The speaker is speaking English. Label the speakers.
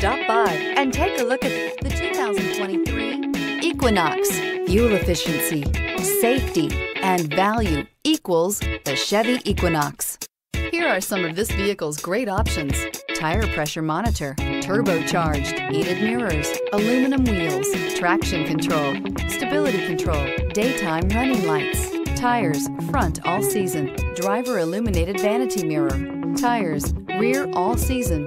Speaker 1: Stop by and take a look at the 2023 Equinox. Fuel efficiency, safety, and value equals the Chevy Equinox. Here are some of this vehicle's great options. Tire pressure monitor, turbocharged, heated mirrors, aluminum wheels, traction control, stability control, daytime running lights, tires, front all season, driver illuminated vanity mirror, tires, rear all season.